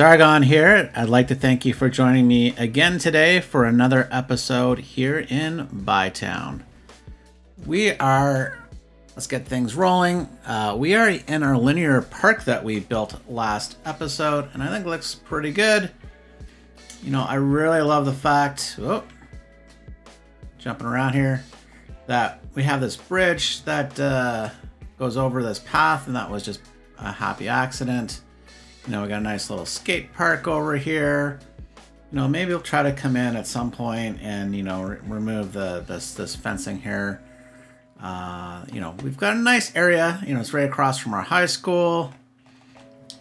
Sargon here. I'd like to thank you for joining me again today for another episode here in Bytown. We are, let's get things rolling. Uh, we are in our linear park that we built last episode, and I think looks pretty good. You know, I really love the fact, oh, jumping around here, that we have this bridge that uh, goes over this path, and that was just a happy accident. You know, we got a nice little skate park over here. You know, maybe we'll try to come in at some point and you know re remove the this this fencing here. Uh, you know, we've got a nice area. You know, it's right across from our high school.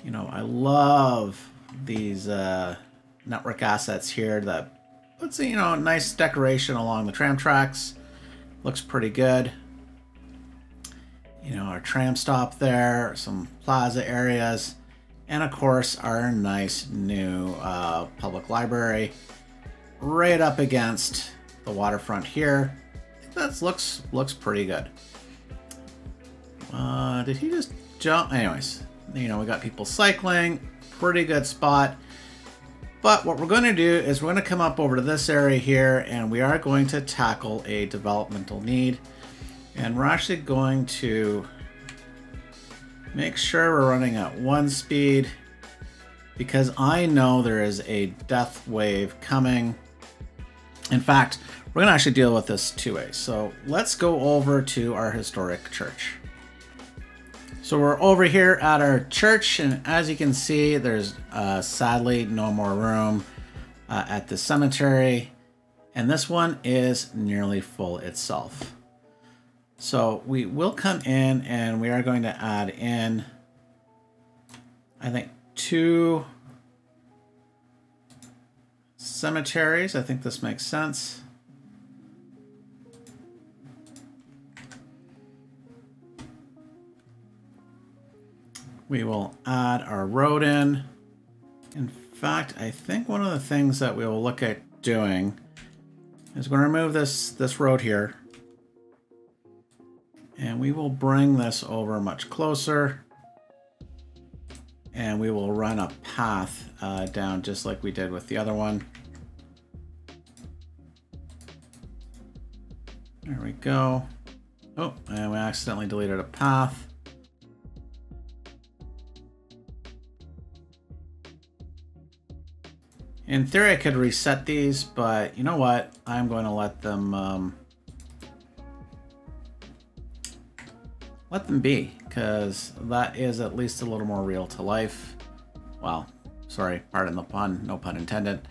You know, I love these uh, network assets here that puts you know a nice decoration along the tram tracks. Looks pretty good. You know, our tram stop there, some plaza areas. And of course, our nice new uh, public library right up against the waterfront here. That looks looks pretty good. Uh, did he just jump? Anyways, you know, we got people cycling. Pretty good spot. But what we're going to do is we're going to come up over to this area here and we are going to tackle a developmental need. And we're actually going to Make sure we're running at one speed because I know there is a death wave coming. In fact, we're gonna actually deal with this two ways. So let's go over to our historic church. So we're over here at our church, and as you can see, there's uh, sadly no more room uh, at the cemetery, and this one is nearly full itself. So we will come in and we are going to add in, I think, two cemeteries. I think this makes sense. We will add our road in. In fact, I think one of the things that we will look at doing is we're going to remove this, this road here. And we will bring this over much closer. And we will run a path uh, down just like we did with the other one. There we go. Oh, and we accidentally deleted a path. In theory, I could reset these, but you know what? I'm going to let them um, let them be, because that is at least a little more real to life. Well, sorry, pardon the pun, no pun intended.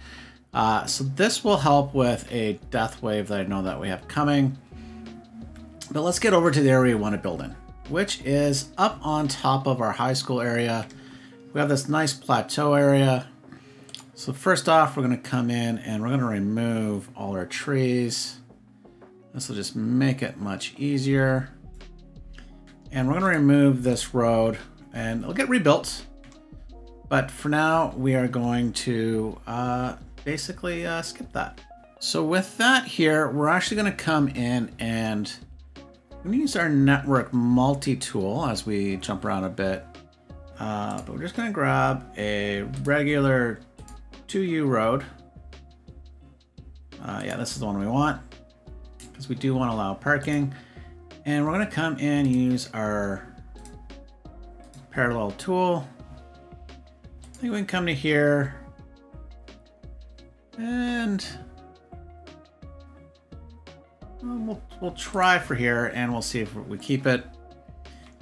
Uh, so this will help with a death wave that I know that we have coming. But let's get over to the area we want to build in, which is up on top of our high school area. We have this nice plateau area. So first off, we're going to come in and we're going to remove all our trees. This will just make it much easier. And we're going to remove this road and it'll get rebuilt. But for now, we are going to uh, basically uh, skip that. So with that here, we're actually going to come in and use our network multi-tool as we jump around a bit. Uh, but we're just going to grab a regular 2U road. Uh, yeah, this is the one we want because we do want to allow parking. And we're going to come and use our parallel tool. I think we can come to here and we'll, we'll try for here and we'll see if we keep it.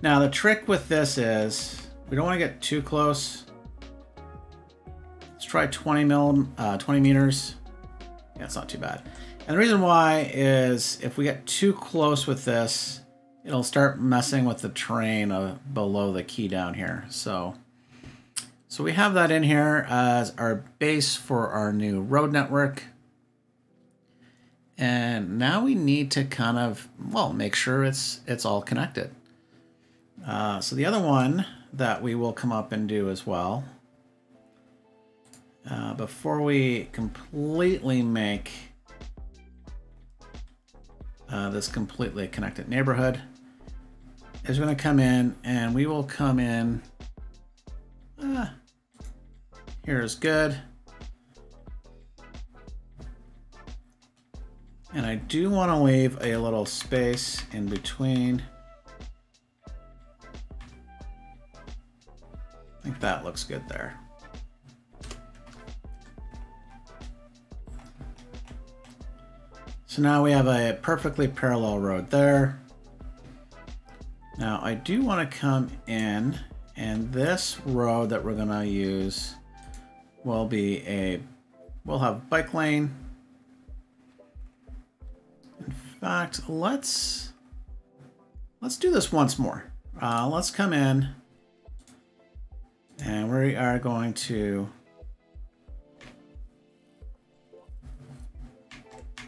Now the trick with this is we don't want to get too close. Let's try 20 mil, uh, 20 meters. Yeah, it's not too bad. And the reason why is if we get too close with this, it'll start messing with the terrain below the quay down here. So, so we have that in here as our base for our new road network. And now we need to kind of, well, make sure it's, it's all connected. Uh, so the other one that we will come up and do as well, uh, before we completely make uh, this completely connected neighborhood is going to come in and we will come in uh, here is good. And I do want to leave a little space in between. I think that looks good there. So now we have a perfectly parallel road there. Now I do want to come in and this road that we're going to use will be a, we'll have bike lane. In fact, let's, let's do this once more. Uh, let's come in and we are going to,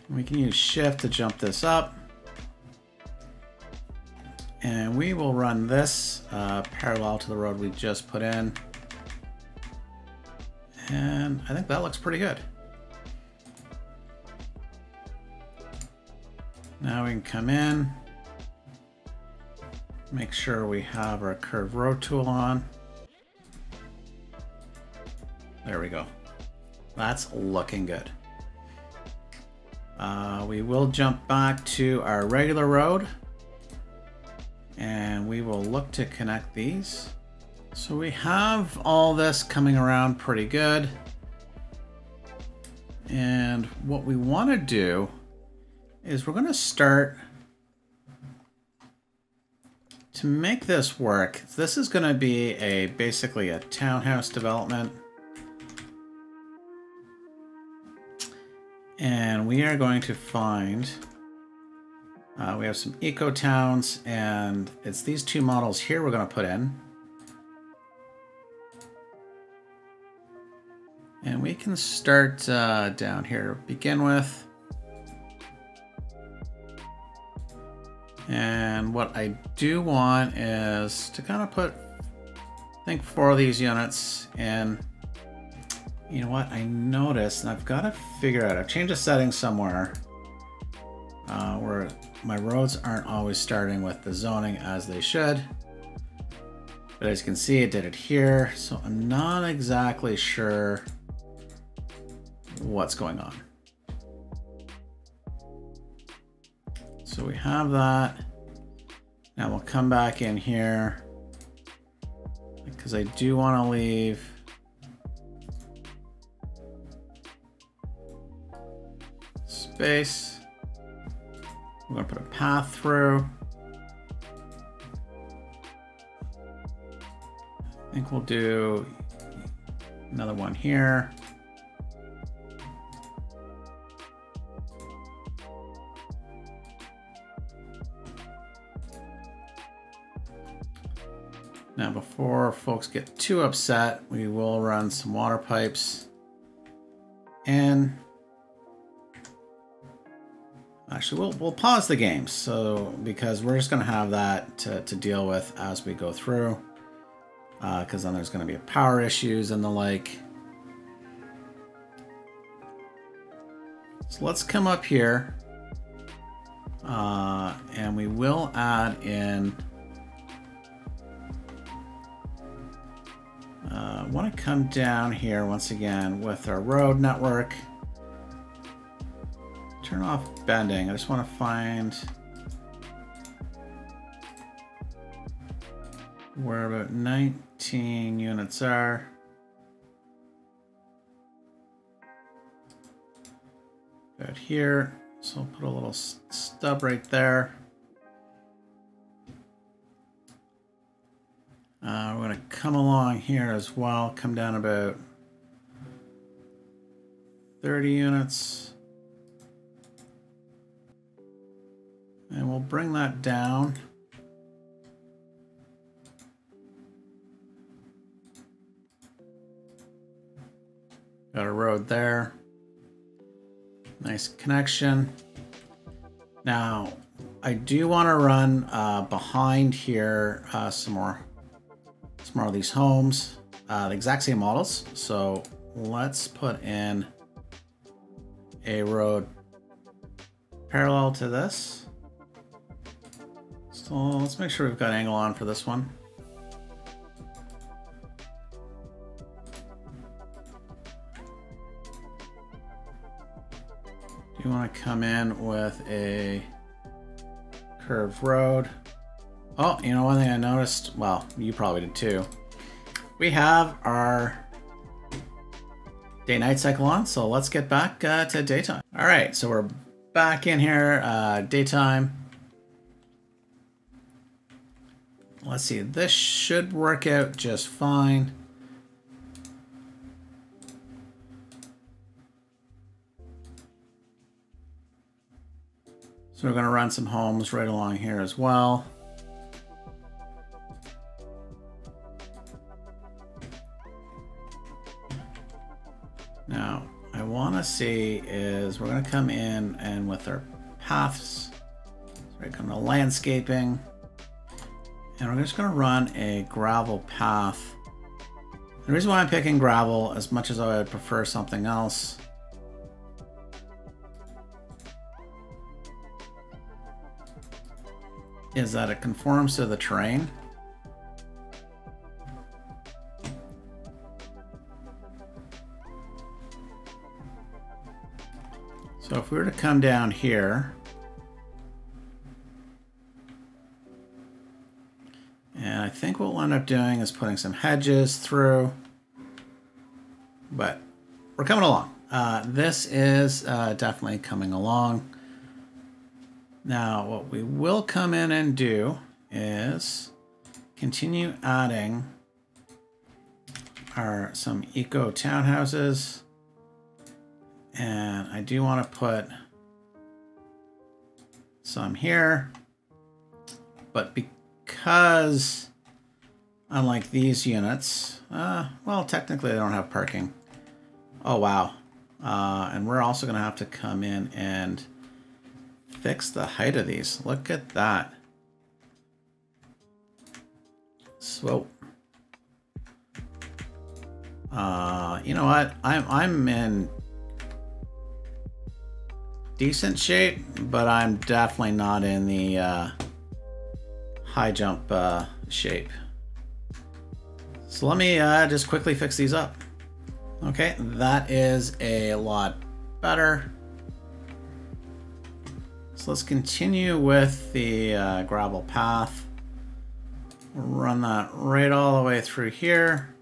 we can use shift to jump this up. And we will run this uh, parallel to the road we just put in. And I think that looks pretty good. Now we can come in, make sure we have our curved road tool on. There we go. That's looking good. Uh, we will jump back to our regular road and we will look to connect these. So we have all this coming around pretty good. And what we want to do is we're going to start to make this work. This is going to be a basically a townhouse development. And we are going to find uh, we have some eco towns, and it's these two models here we're going to put in. And we can start uh, down here to begin with. And what I do want is to kind of put, I think four of these units in. You know what, I noticed, and I've got to figure out, I've changed the setting somewhere uh, where my roads aren't always starting with the zoning as they should. But as you can see, it did it here, so I'm not exactly sure what's going on. So we have that. Now we'll come back in here because I do want to leave space. Going to put a path through. I think we'll do another one here. Now before folks get too upset, we will run some water pipes in. Actually, we'll, we'll pause the game so because we're just going to have that to, to deal with as we go through. Because uh, then there's going to be power issues and the like. So let's come up here. Uh, and we will add in... Uh, want to come down here once again with our road network. Turn off bending. I just want to find where about 19 units are. About here. So I'll put a little stub right there. Uh, we're going to come along here as well, come down about 30 units. And we'll bring that down. Got a road there. Nice connection. Now, I do want to run uh, behind here uh, some more, some more of these homes, uh, the exact same models. So let's put in a road parallel to this. So let's make sure we've got angle on for this one. Do you want to come in with a curved road? Oh, you know one thing I noticed? Well, you probably did too. We have our day-night cycle on, so let's get back uh, to daytime. All right, so we're back in here, uh, daytime. Let's see, this should work out just fine. So we're going to run some homes right along here as well. Now, I want to see is we're going to come in and with our paths, so we're going to landscaping, and we're just going to run a gravel path. The reason why I'm picking gravel, as much as I would prefer something else, is that it conforms to the terrain. So if we were to come down here, up doing is putting some hedges through, but we're coming along. Uh, this is uh, definitely coming along. Now, what we will come in and do is continue adding our some eco townhouses. And I do want to put some here. But because, unlike these units, uh, well, technically they don't have parking. Oh, wow. Uh, and we're also going to have to come in and fix the height of these. Look at that. So, uh, you know what? I'm I'm in decent shape, but I'm definitely not in the uh, high jump uh, shape. So let me uh, just quickly fix these up. Okay, that is a lot better So let's continue with the uh, gravel path. run that right all the way through here.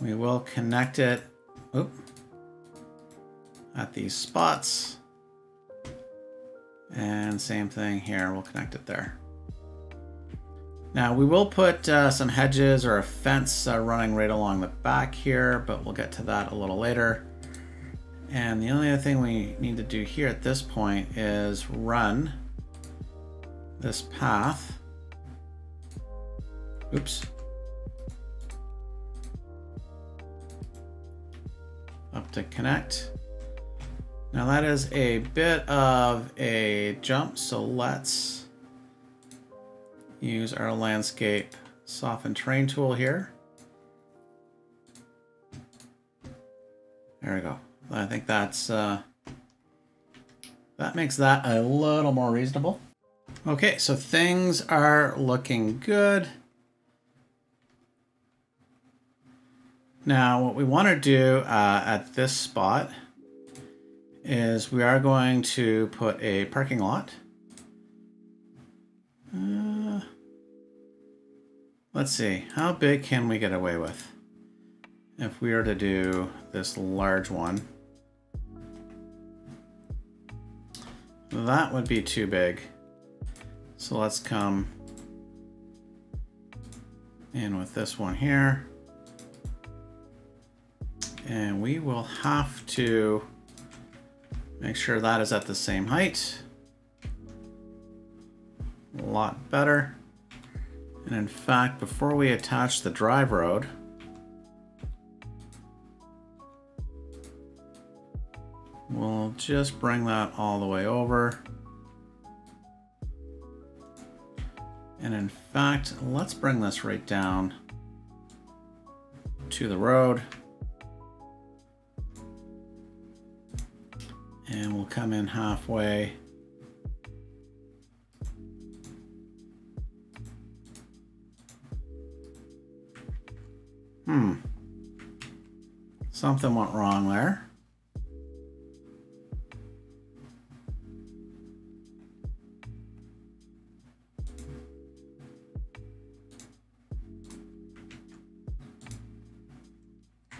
We will connect it oop, at these spots. And same thing here, we'll connect it there. Now we will put uh, some hedges or a fence uh, running right along the back here, but we'll get to that a little later. And the only other thing we need to do here at this point is run this path. Oops. Up to connect. Now that is a bit of a jump, so let's use our landscape soften terrain tool here. There we go. I think that's uh, that makes that a little more reasonable. Okay, so things are looking good. Now, what we want to do uh, at this spot is we are going to put a parking lot. Uh, let's see, how big can we get away with if we were to do this large one? That would be too big. So let's come in with this one here. And we will have to make sure that is at the same height. A lot better. And in fact, before we attach the drive road, We'll just bring that all the way over. And in fact, let's bring this right down to the road. And we'll come in halfway. Something went wrong there.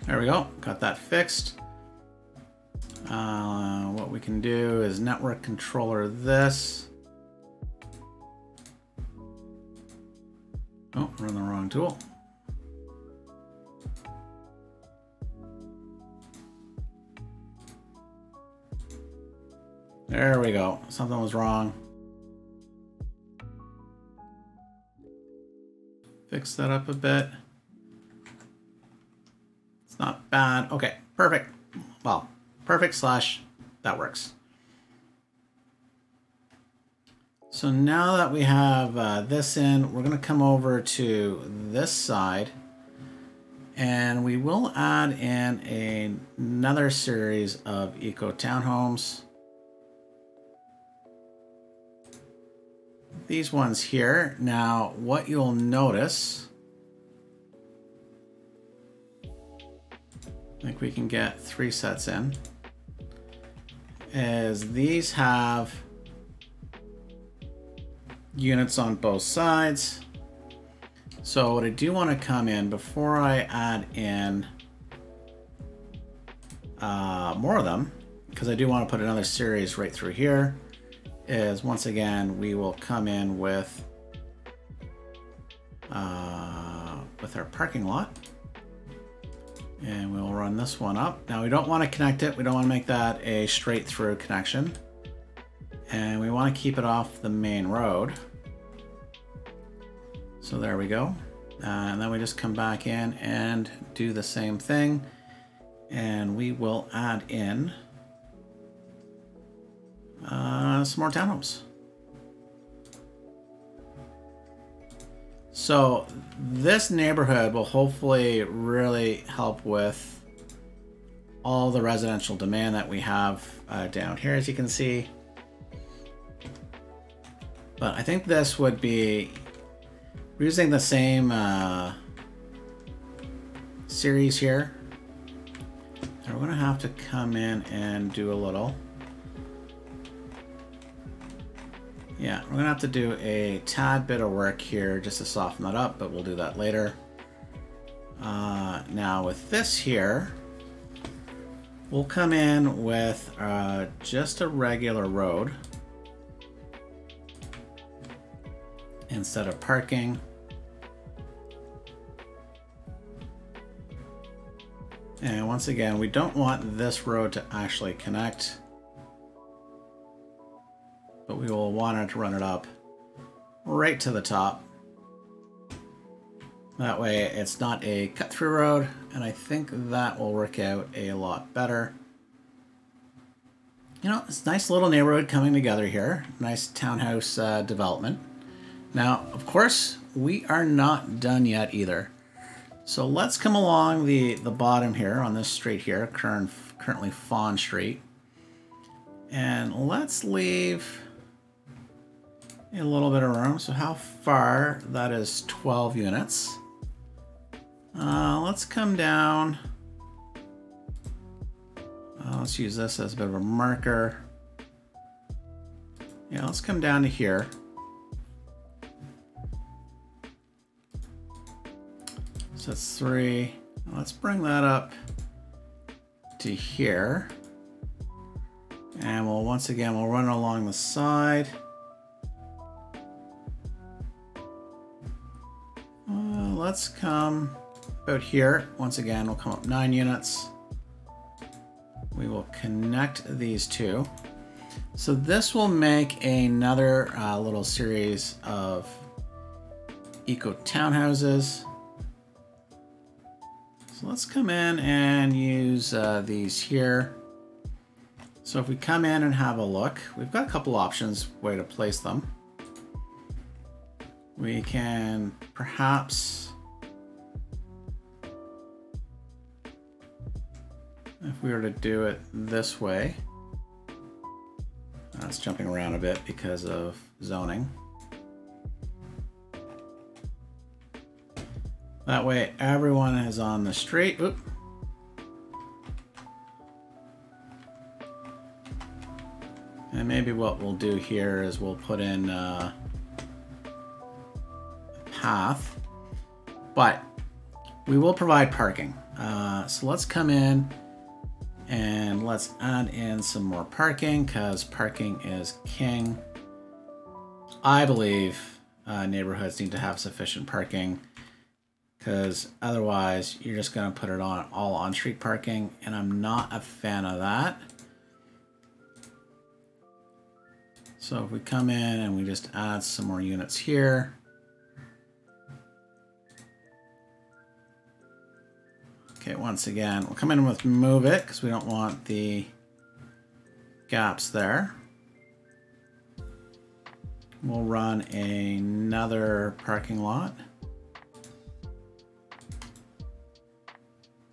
There we go, got that fixed. Uh, what we can do is network controller this. Oh, we're on the wrong tool. There we go. Something was wrong. Fix that up a bit. It's not bad. Okay, perfect. Well, perfect slash that works. So now that we have uh, this in, we're going to come over to this side and we will add in a, another series of eco townhomes. These ones here. Now, what you'll notice, I think we can get three sets in, is these have units on both sides. So what I do want to come in before I add in uh, more of them, because I do want to put another series right through here, is once again, we will come in with uh, with our parking lot. And we'll run this one up. Now we don't want to connect it. We don't want to make that a straight through connection and we want to keep it off the main road. So there we go. Uh, and then we just come back in and do the same thing. And we will add in uh, some more townhomes. So this neighborhood will hopefully really help with all the residential demand that we have uh, down here, as you can see. But I think this would be using the same uh, series here. We're going to have to come in and do a little. Yeah, we're to have to do a tad bit of work here just to soften that up, but we'll do that later. Uh, now with this here, we'll come in with uh, just a regular road. instead of parking. And once again, we don't want this road to actually connect, but we will want to run it up right to the top. That way it's not a cut through road, and I think that will work out a lot better. You know, it's a nice little neighborhood coming together here. Nice townhouse uh, development. Now, of course, we are not done yet either. So let's come along the, the bottom here on this street here, current, currently Fawn Street. And let's leave a little bit of room. So how far? That is 12 units. Uh, let's come down. Uh, let's use this as a bit of a marker. Yeah, let's come down to here. So that's three. Let's bring that up to here. And we'll once again, we'll run along the side. Uh, let's come about here. Once again, we'll come up nine units. We will connect these two. So this will make another uh, little series of eco townhouses. So let's come in and use uh, these here. So if we come in and have a look, we've got a couple options way to place them. We can perhaps, if we were to do it this way, that's jumping around a bit because of zoning. That way everyone is on the street. Oop. And maybe what we'll do here is we'll put in uh, path, but we will provide parking. Uh, so let's come in and let's add in some more parking because parking is king. I believe uh, neighborhoods need to have sufficient parking because otherwise you're just going to put it on all on-street parking and I'm not a fan of that. So if we come in and we just add some more units here, Okay, once again, we'll come in with move it because we don't want the gaps there. We'll run another parking lot.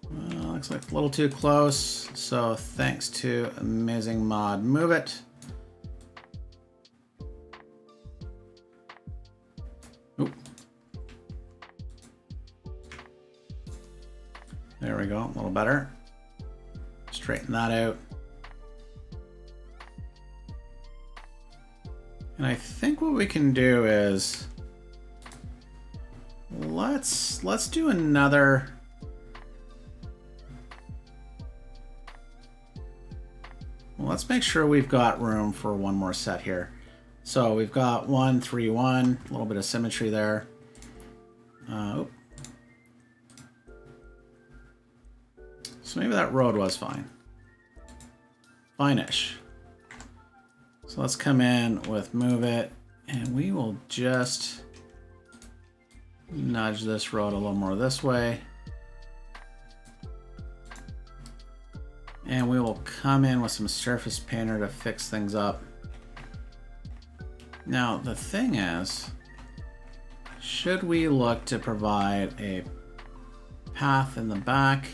Well, looks like a little too close. So thanks to Amazing Mod Move It. There we go, a little better. Straighten that out. And I think what we can do is let's let's do another well, let's make sure we've got room for one more set here. So we've got one, three, one, a little bit of symmetry there. Uh, So maybe that road was fine. Fine-ish. So let's come in with move it, and we will just nudge this road a little more this way. And we will come in with some surface painter to fix things up. Now, the thing is, should we look to provide a path in the back?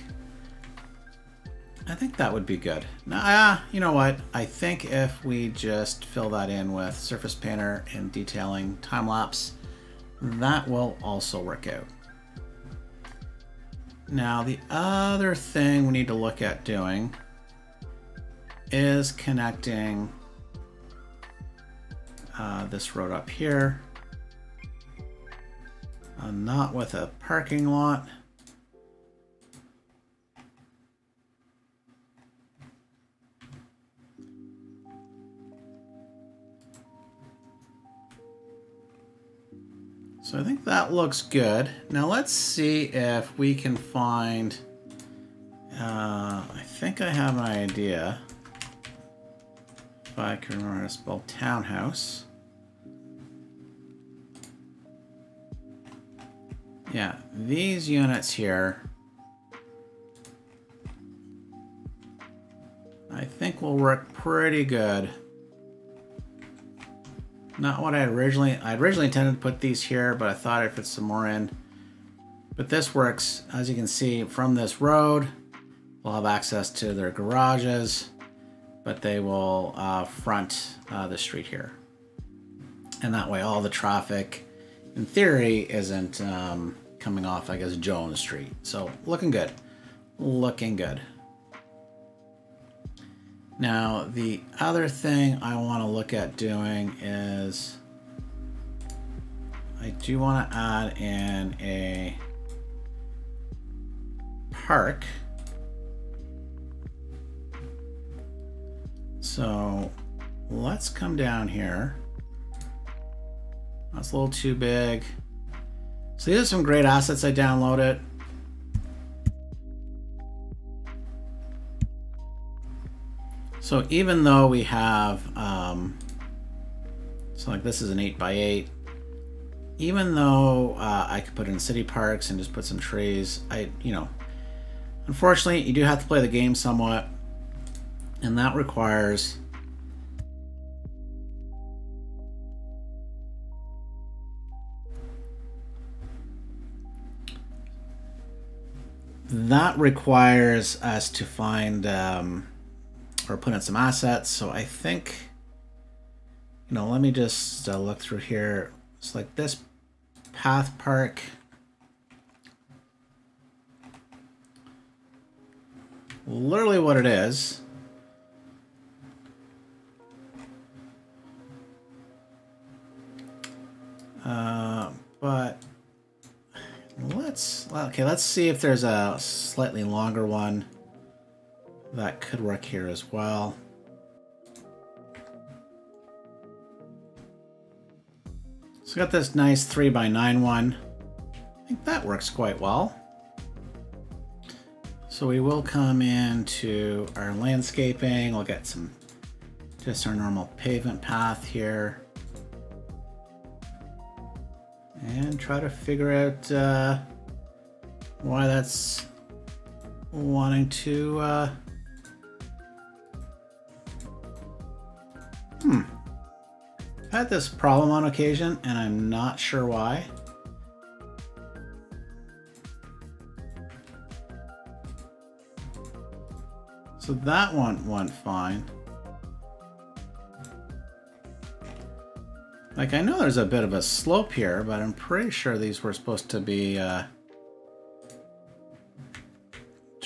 I think that would be good. Nah, you know what? I think if we just fill that in with Surface Painter and detailing time lapse, that will also work out. Now, the other thing we need to look at doing is connecting uh, this road up here. Uh, not with a parking lot. So I think that looks good. Now let's see if we can find... Uh, I think I have an idea. If I can remember how to spell townhouse. Yeah, these units here... I think will work pretty good. Not what I originally, I originally intended to put these here, but I thought I'd put some more in. But this works, as you can see, from this road. We'll have access to their garages, but they will uh, front uh, the street here. And that way all the traffic, in theory, isn't um, coming off, I guess, Jones Street. So looking good. Looking good. Now, the other thing I want to look at doing is I do want to add in a park. So let's come down here. That's a little too big. So these are some great assets I downloaded. So even though we have, um, so like this is an 8 by 8 even though uh, I could put in city parks and just put some trees, I, you know, unfortunately you do have to play the game somewhat, and that requires that requires us to find um, or put in some assets. So I think, you know, let me just uh, look through here. It's like this path park. Literally what it is. Uh, but let's, okay, let's see if there's a slightly longer one that could work here as well. So got this nice 3 by 9 one. I think that works quite well. So we will come into our landscaping. We'll get some, just our normal pavement path here. And try to figure out uh, why that's wanting to uh, hmm I've had this problem on occasion and I'm not sure why so that one went fine like I know there's a bit of a slope here but I'm pretty sure these were supposed to be uh,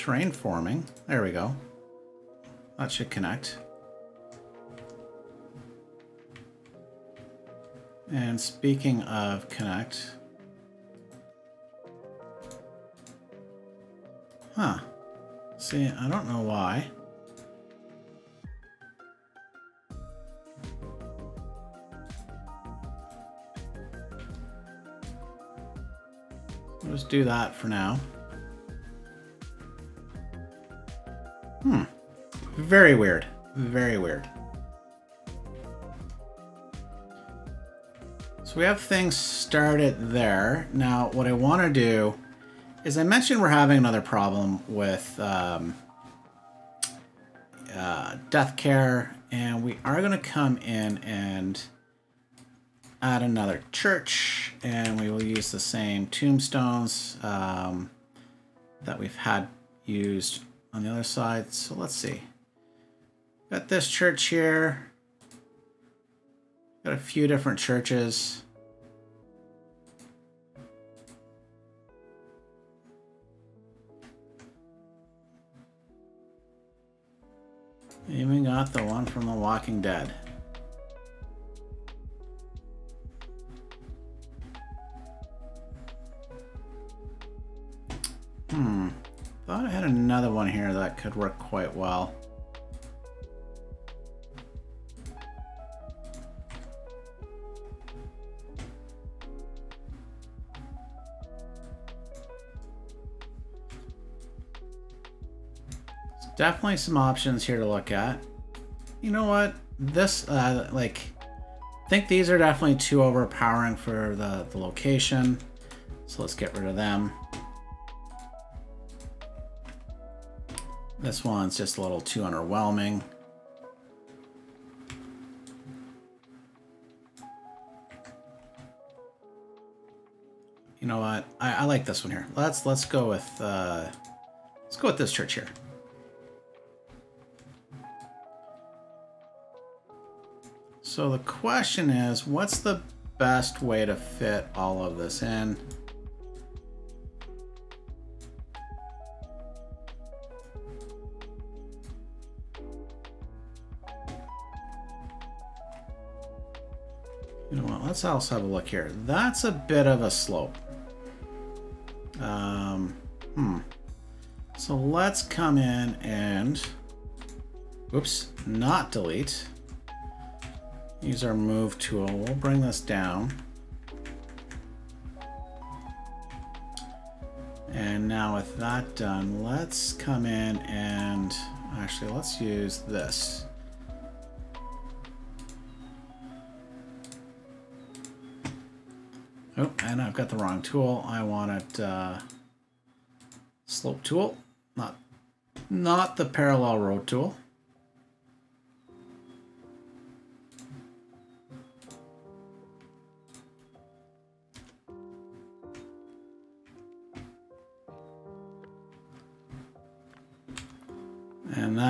terrain forming. There we go. That should connect. And speaking of connect, huh? See, I don't know why. Just do that for now. Hmm. Very weird. Very weird. We have things started there. Now, what I want to do is I mentioned we're having another problem with um, uh, death care, and we are going to come in and add another church, and we will use the same tombstones um, that we've had used on the other side. So let's see. Got this church here. Got a few different churches. Even got the one from The Walking Dead. Hmm. Thought I had another one here that could work quite well. Definitely some options here to look at. You know what? This, uh, like, I think these are definitely too overpowering for the, the location. So let's get rid of them. This one's just a little too underwhelming. You know what? I, I like this one here. Let's let's go with uh, let's go with this church here. So the question is, what's the best way to fit all of this in? You know what, let's also have a look here. That's a bit of a slope. Um, hmm. So let's come in and, oops, not delete. Use our move tool. We'll bring this down. And now with that done, let's come in and actually let's use this. Oh, and I've got the wrong tool. I want it uh, slope tool, not not the parallel road tool.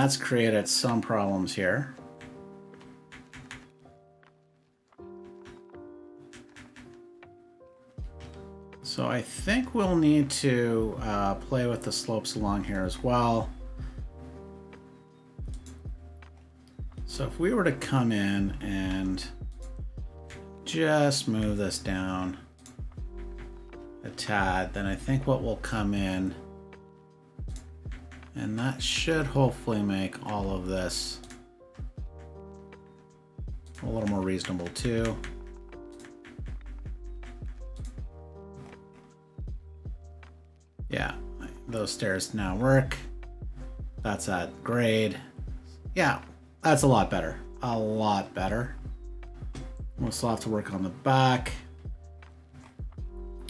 That's created some problems here. So I think we'll need to uh, play with the slopes along here as well. So if we were to come in and just move this down a tad, then I think what will come in, and that should hopefully make all of this a little more reasonable too. Yeah, those stairs now work. That's at grade. Yeah, that's a lot better. A lot better. We'll still have to work on the back.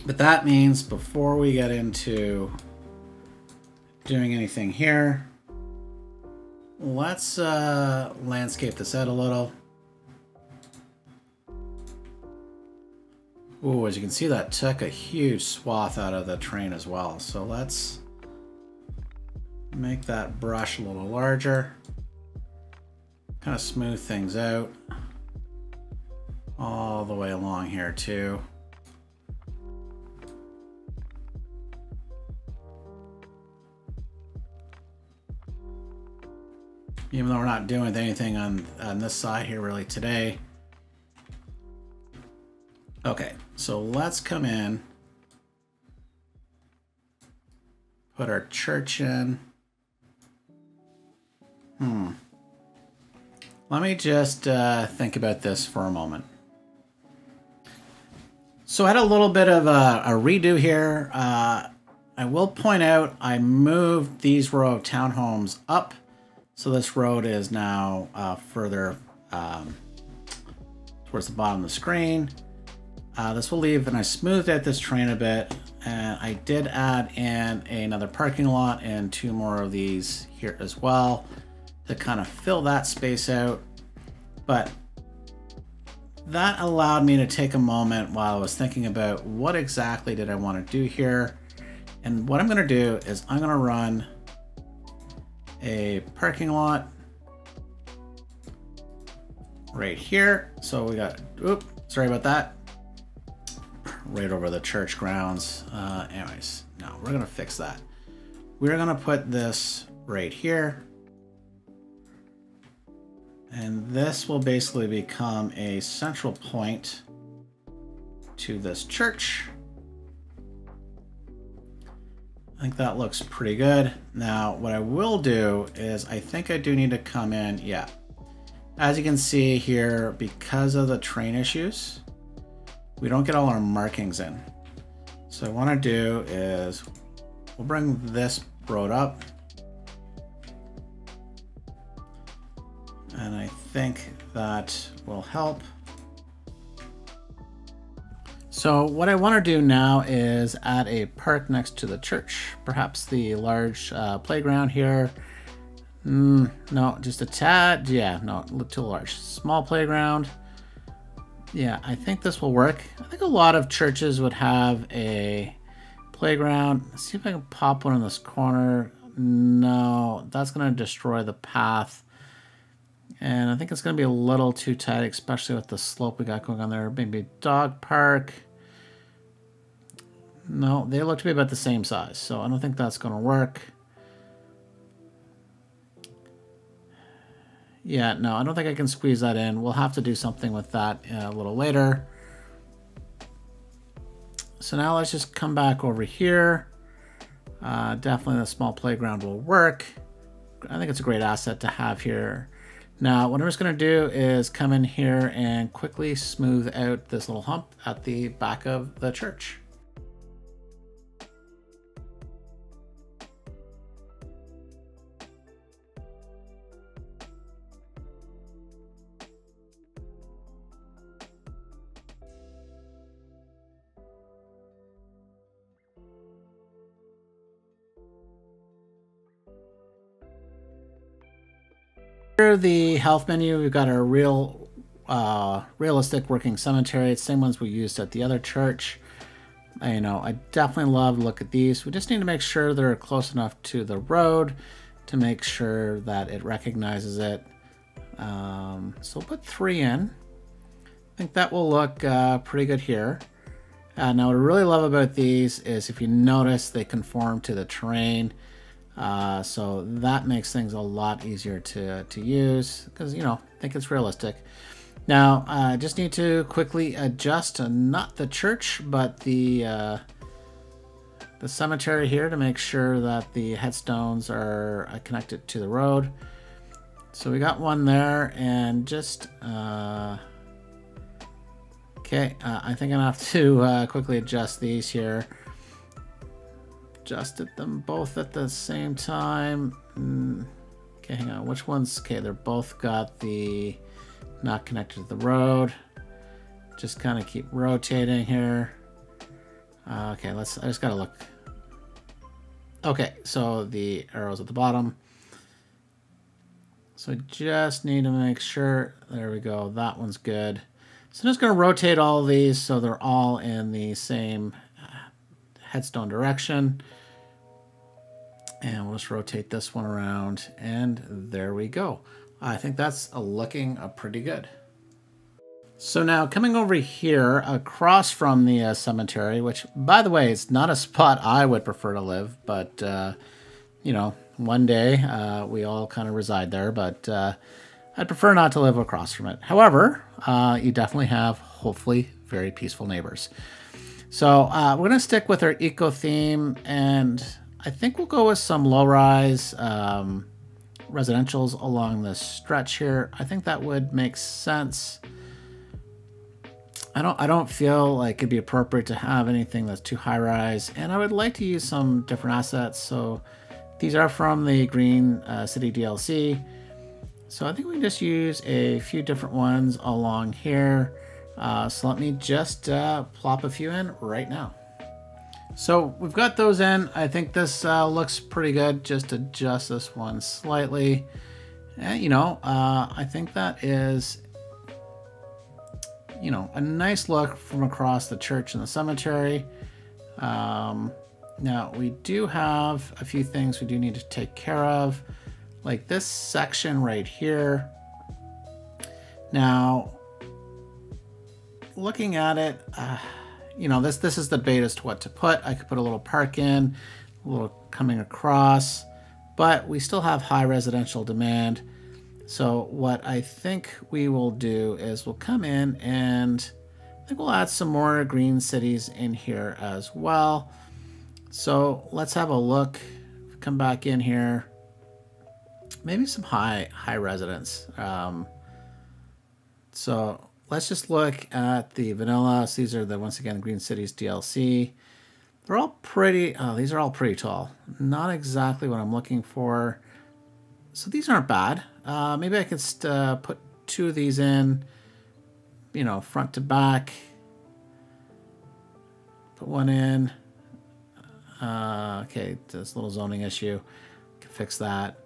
But that means before we get into doing anything here, let's uh, landscape this out a little. Ooh, as you can see, that took a huge swath out of the terrain as well. So let's make that brush a little larger. Kind of smooth things out all the way along here too. Even though we're not doing anything on, on this side here really today. Okay, so let's come in. Put our church in. Hmm. Let me just uh, think about this for a moment. So I had a little bit of a, a redo here. Uh, I will point out I moved these row of townhomes up. So this road is now uh, further um, towards the bottom of the screen. Uh, this will leave, and I smoothed out this terrain a bit. And I did add in another parking lot and two more of these here as well to kind of fill that space out. But that allowed me to take a moment while I was thinking about what exactly did I want to do here. And what I'm going to do is I'm going to run a parking lot right here. So we got, oop, sorry about that. Right over the church grounds. Uh, anyways, no, we're to fix that. We're to put this right here. And this will basically become a central point to this church. I think that looks pretty good. Now, what I will do is I think I do need to come in, yeah. As you can see here, because of the terrain issues, we don't get all our markings in. So I want to do is we'll bring this road up and I think that will help. So what I want to do now is add a park next to the church, perhaps the large uh, playground here. Mm, no, just a tad. Yeah, no, too large. Small playground. Yeah, I think this will work. I think a lot of churches would have a playground. Let's see if I can pop one in this corner. No, that's going to destroy the path. And I think it's going to be a little too tight, especially with the slope we got going on there. Maybe dog park. No, they look to be about the same size, so I don't think that's going to work. Yeah, no, I don't think I can squeeze that in. We'll have to do something with that uh, a little later. So now let's just come back over here. Uh, definitely the small playground will work. I think it's a great asset to have here. Now, what I'm just going to do is come in here and quickly smooth out this little hump at the back of the church. The health menu, we've got our real uh, realistic working cemetery. It's same ones we used at the other church. I, you know, I definitely love look at these. We just need to make sure they're close enough to the road to make sure that it recognizes it. Um, so we'll put three in. I think that will look uh, pretty good here. Uh, now what I really love about these is if you notice they conform to the terrain. Uh, so that makes things a lot easier to, to use because, you know, I think it's realistic. Now, I uh, just need to quickly adjust uh, not the church, but the, uh, the cemetery here to make sure that the headstones are uh, connected to the road. So we got one there and just, uh, okay, uh, I think I'm gonna have to uh, quickly adjust these here. Adjusted them both at the same time. Mm, okay, hang on, which one's, okay, they're both got the not connected to the road. Just kind of keep rotating here. Uh, okay, let's, I just gotta look. Okay, so the arrow's at the bottom. So I just need to make sure, there we go, that one's good. So I'm just gonna rotate all these so they're all in the same uh, headstone direction. And we'll just rotate this one around and there we go. I think that's looking pretty good. So now coming over here across from the uh, cemetery, which by the way, it's not a spot I would prefer to live, but uh, you know, one day uh, we all kind of reside there, but uh, I'd prefer not to live across from it. However, uh, you definitely have hopefully very peaceful neighbors. So uh, we're going to stick with our eco theme, and I think we'll go with some low-rise um, residentials along this stretch here. I think that would make sense. I don't I don't feel like it'd be appropriate to have anything that's too high rise and I would like to use some different assets so these are from the Green uh, City DLC so I think we can just use a few different ones along here uh, so let me just uh, plop a few in right now so we've got those in I think this uh, looks pretty good just adjust this one slightly and you know uh, I think that is you know, a nice look from across the church and the cemetery. Um, now, we do have a few things we do need to take care of, like this section right here. Now, looking at it, uh, you know, this this is the bait as to what to put. I could put a little park in, a little coming across, but we still have high residential demand. So what I think we will do is we'll come in and I think we'll add some more green cities in here as well. So let's have a look, come back in here, maybe some high high residence. Um, so let's just look at the vanilla. These are the, once again, Green Cities DLC. They're all pretty, oh, these are all pretty tall. Not exactly what I'm looking for. So these aren't bad. Uh, maybe I could uh, put two of these in, you know, front to back. Put one in. Uh, okay, this little zoning issue. Can fix that.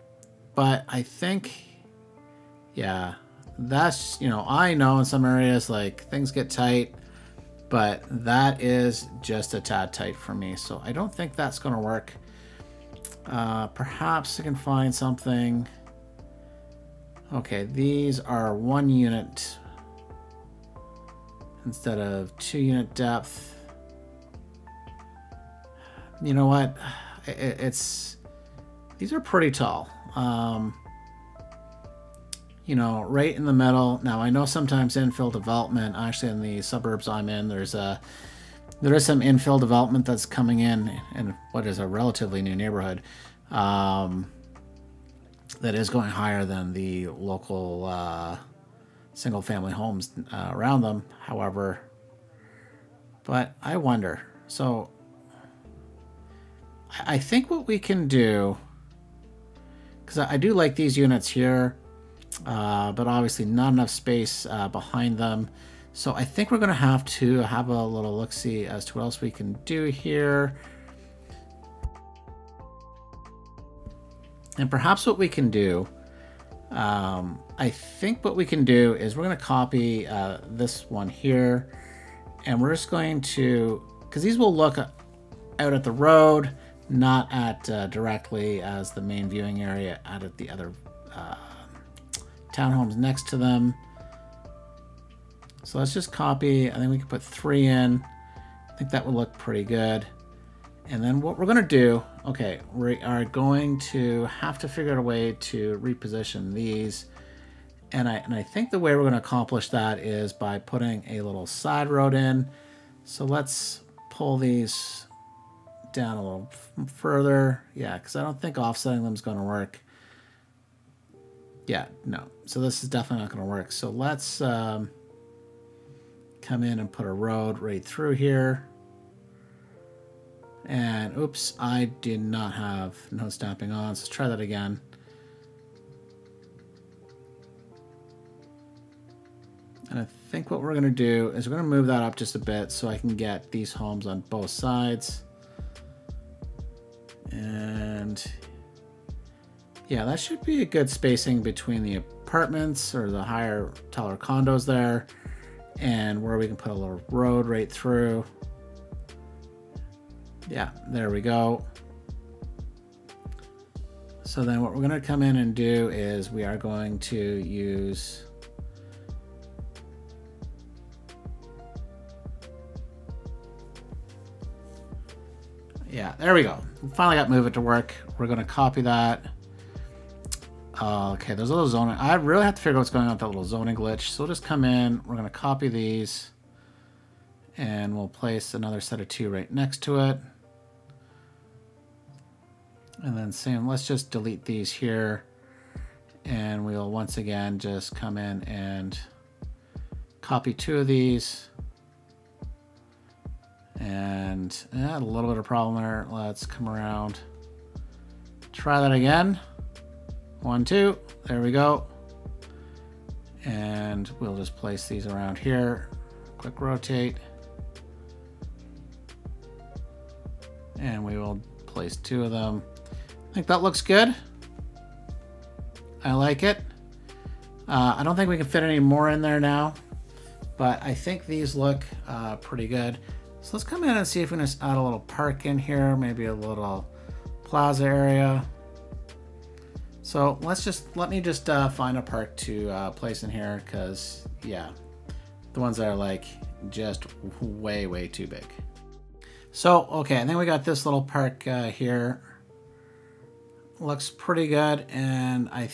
But I think, yeah, that's, you know, I know in some areas, like, things get tight. But that is just a tad tight for me. So I don't think that's going to work. Uh, perhaps I can find something. Okay, these are one unit instead of two unit depth. You know what? it's these are pretty tall. Um, you know, right in the middle. Now I know sometimes infill development. Actually, in the suburbs I'm in, there's a there is some infill development that's coming in in what is a relatively new neighborhood um, that is going higher than the local uh, single family homes uh, around them. However, but I wonder. So I think what we can do, because I do like these units here, uh, but obviously not enough space uh, behind them. So I think we're going to have to have a little look-see as to what else we can do here. And perhaps what we can do, um, I think what we can do is we're going to copy uh, this one here. And we're just going to, because these will look out at the road, not at uh, directly as the main viewing area out at the other uh, townhomes next to them. So let's just copy. I think we can put three in. I think that would look pretty good. And then what we're going to do, okay, we are going to have to figure out a way to reposition these. And I, and I think the way we're going to accomplish that is by putting a little side road in. So let's pull these down a little further. Yeah, because I don't think offsetting them is going to work. Yeah, no. So this is definitely not going to work. So let's um, come in and put a road right through here. And oops, I did not have no stamping on. So let's try that again. And I think what we're going to do is we're going to move that up just a bit so I can get these homes on both sides. And yeah, that should be a good spacing between the apartments or the higher, taller condos there and where we can put a little road right through. Yeah, there we go. So then what we're going to come in and do is we are going to use Yeah, there we go. We finally got Move It to work. We're going to copy that. Uh, okay, there's a little zoning. I really have to figure out what's going on with that little zoning glitch. So we'll just come in. We're going to copy these. And we'll place another set of two right next to it. And then same, let's just delete these here. And we'll once again just come in and copy two of these. And yeah, a little bit of problem there. Let's come around. Try that again. One, two. There we go. And we'll just place these around here. Quick rotate. And we will place two of them. I think that looks good. I like it. Uh, I don't think we can fit any more in there now, but I think these look uh, pretty good. So let's come in and see if we can just add a little park in here, maybe a little plaza area. So let's just, let me just uh, find a park to uh, place in here because yeah, the ones that are like just way, way too big. So, okay, and then we got this little park uh, here. Looks pretty good. And I,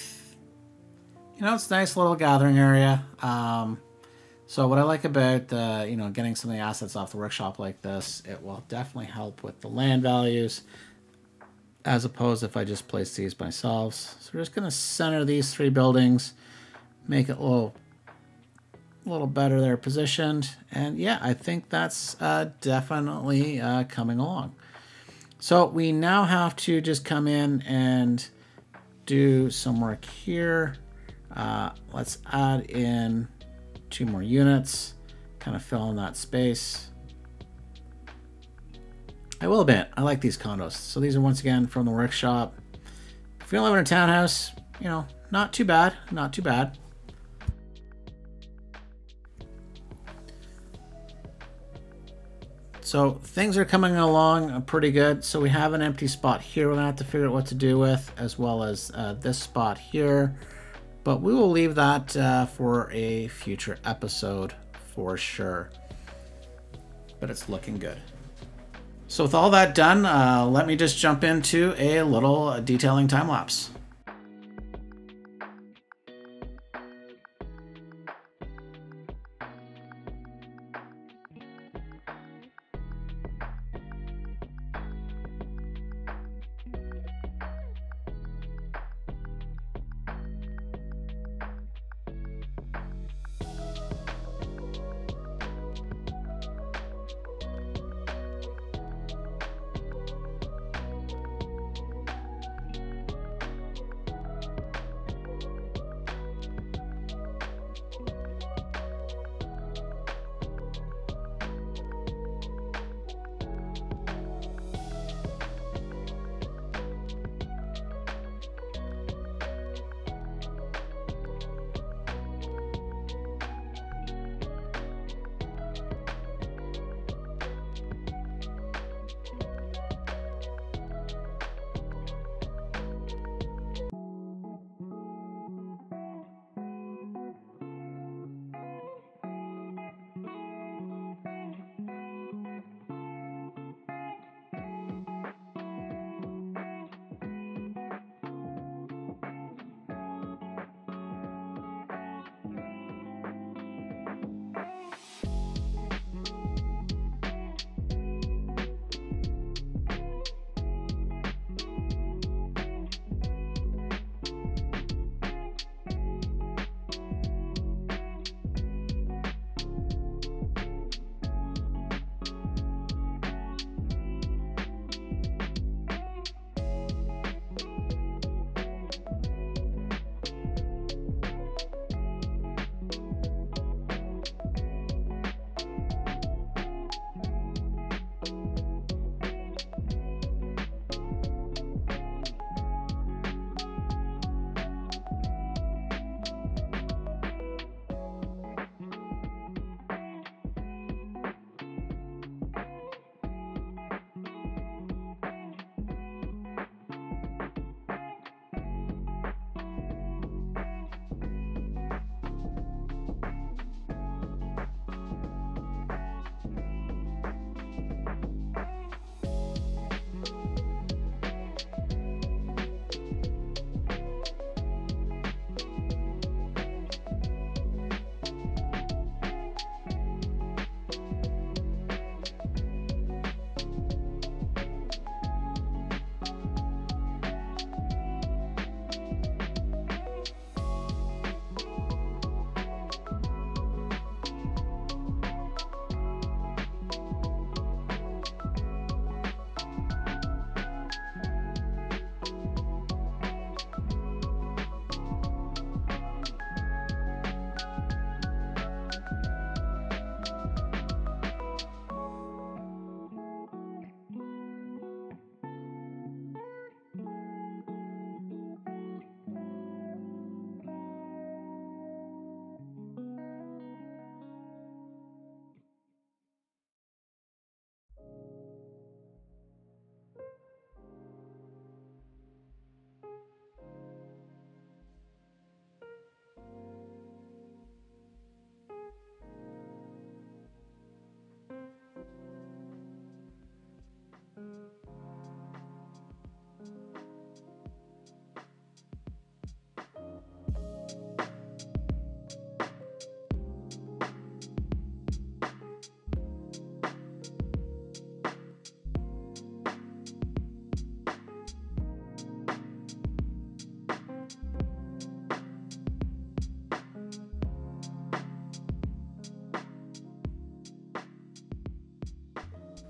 you know, it's nice little gathering area. Um, so what I like about uh, you know getting some of the assets off the workshop like this, it will definitely help with the land values, as opposed if I just place these myself. So we're just going to center these three buildings, make it a little, a little better there positioned, and yeah, I think that's uh, definitely uh, coming along. So we now have to just come in and do some work here. Uh, let's add in two more units, kind of fill in that space. I will admit, I like these condos. So these are once again from the workshop. If you don't live in a townhouse, you know, not too bad, not too bad. So things are coming along pretty good. So we have an empty spot here we're gonna have to figure out what to do with, as well as uh, this spot here. But we will leave that uh, for a future episode for sure. But it's looking good. So with all that done, uh, let me just jump into a little detailing time lapse.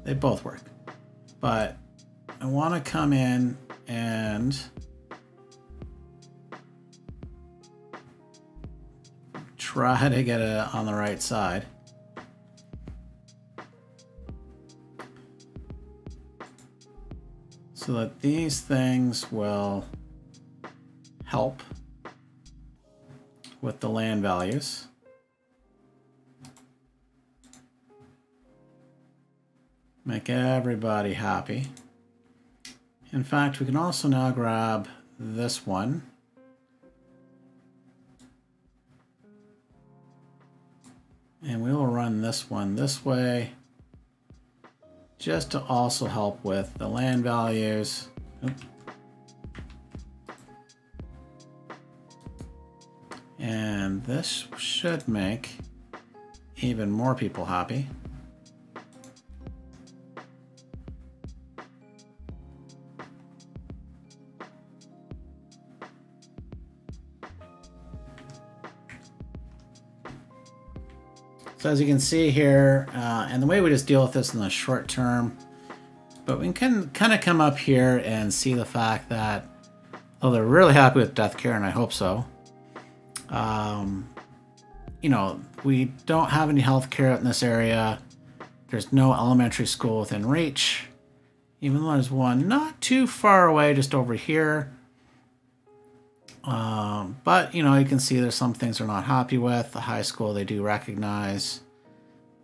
They both work. But I want to come in and try to get it on the right side. So that these things will help with the land values. Make everybody happy. In fact, we can also now grab this one. And we will run this one this way just to also help with the land values. And this should make even more people happy. So as you can see here, uh, and the way we just deal with this in the short term, but we can kind of come up here and see the fact that, oh, they're really happy with death care, and I hope so. Um, you know, we don't have any health care in this area. There's no elementary school within reach, even though there's one not too far away, just over here. Um, but, you know, you can see there's some things they're not happy with. The high school they do recognize.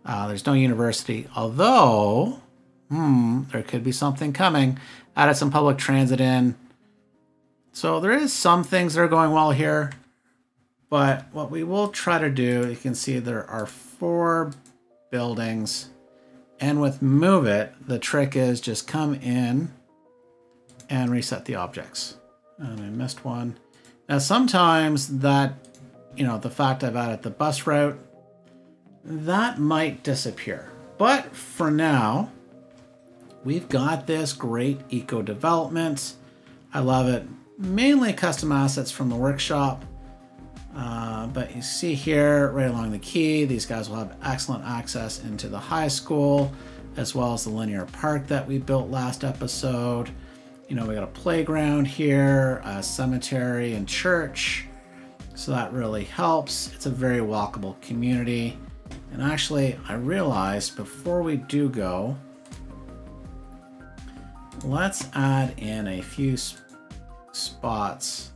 Uh, there's no university, although, hmm, there could be something coming. Added some public transit in. So there is some things that are going well here. But what we will try to do, you can see there are four buildings. And with Move It, the trick is just come in and reset the objects. And I missed one. Now, sometimes that, you know, the fact I've added the bus route, that might disappear. But for now, we've got this great eco development. I love it. Mainly custom assets from the workshop. Uh, but you see here, right along the quay, these guys will have excellent access into the high school, as well as the linear park that we built last episode. You know, we got a playground here, a cemetery and church. So that really helps. It's a very walkable community. And actually, I realized before we do go, let's add in a few spots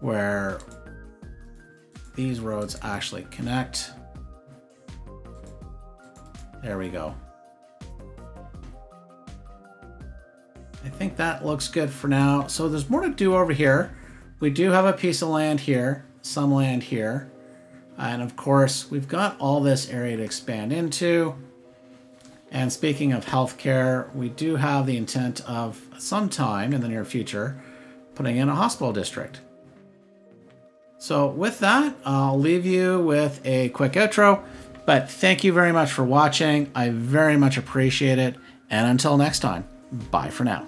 where these roads actually connect. There we go. I think that looks good for now. So there's more to do over here. We do have a piece of land here, some land here. And of course, we've got all this area to expand into. And speaking of healthcare, we do have the intent of sometime in the near future putting in a hospital district. So with that, I'll leave you with a quick outro. But thank you very much for watching. I very much appreciate it. And until next time, bye for now.